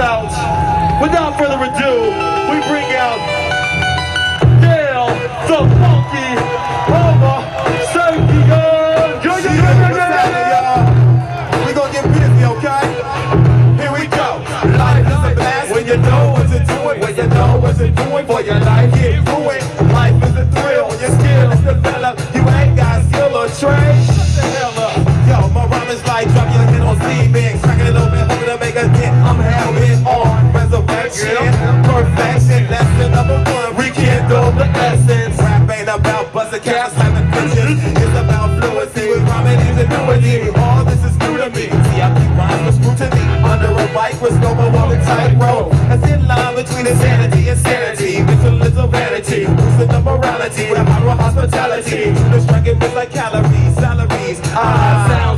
out. Without further ado, we bring out Dale the Funky Homer Sankey. Yo, yo, yo, yo, yo. you know what to do it, when you know what to do it for your life, get through. Life is a thrill, your skill is developed. You ain't got skill or trade. Shut the hell up. Yo, my rhyme is like dropping your head on cement, cracking it bit hoping to make a dent. I'm hell bent resurrection. Perfection, lesson number one. Rekindle the essence. Rap ain't about busting caps, having bitches. It's about fluency with rhyming ingenuity. All this is new to me. See, I keep rhymes with scrutiny. Under a microscope, I walk a tightrope. A thin line between insanity and sanity. Mental is a vanity. Losing the morality. With our hospitality. The striking is like calories, salaries. Ah, sounds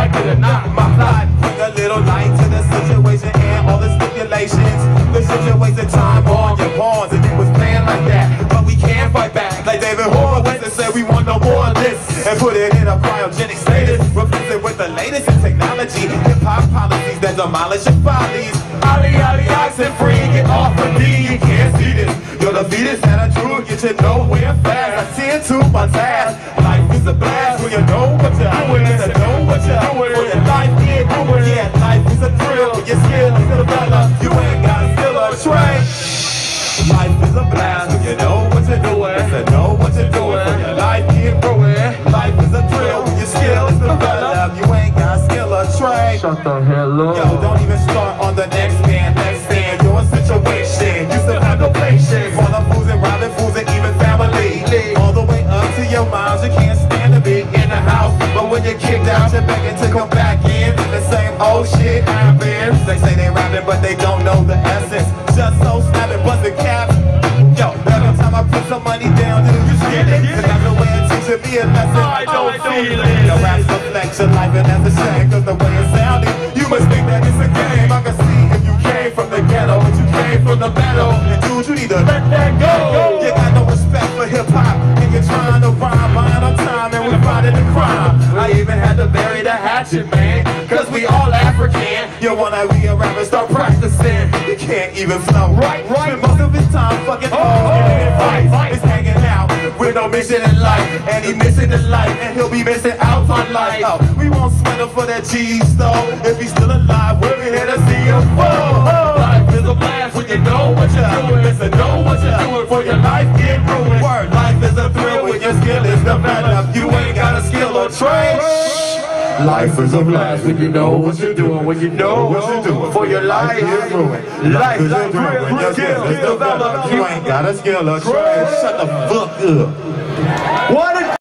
like it or not. My plot bring a little light to the situation and all the stipulations. The situation, time on your pawns, and it was planned like that. But we can't fight back like David Horowitz and said we want no more of this and put it in a cryogenic status. Replace it with the latest in technology, hip hop policies that demolish your bodies. Ali, Ali, oxen free, get off of D. You can't see this. You're the fetus and I drew, get you nowhere fast. I tend to my task. Shut the hell up. Yo, don't even start on the next man, next stand. Your situation, you still have no patience. For the fools and robbing fools and even family. All the way up to your moms, you can't stand to be in the house. But when you're kicked out, you're begging to come back in. The same old shit happens. They say they rapping, but they don't know the essence. Just so snapping, busting caps. Yo, every time I put some money down, do you get it? Cause that's the way it teaches me a lesson. I don't feel it. Your raps reflect your life and that's a shame Cause the way it sounded, you must think that it's a game. I can see if you came from the ghetto But you came from the meadow And dude, you need to let that go. You got no respect for hip-hop And you're trying to rhyme, buying on time And we're finding the crime. I even had to bury the hatchet, man Cause we all African. You wanna be a rapper, start practicing. You can't even flow. Right, right. Spend most of his time fucking oh, Getting oh. advice, it's hanging with no mission in life And he missing the life And he'll be missing out on life. Oh, We won't sweat him for that cheese though. If he's still alive, we'll be here to see him. Fall Life is a blast when you know what you're doing. Listen, know what you're doing for your life get ruined. Word, life is a thrill when your skill is developed. You ain't got a skill or trade Life is a blast when you know what you're doing, when you know what you're doing for your life is ruined. Life is a thrill when your skill is developed. You ain't got a skill or trade. Shut the fuck up. What a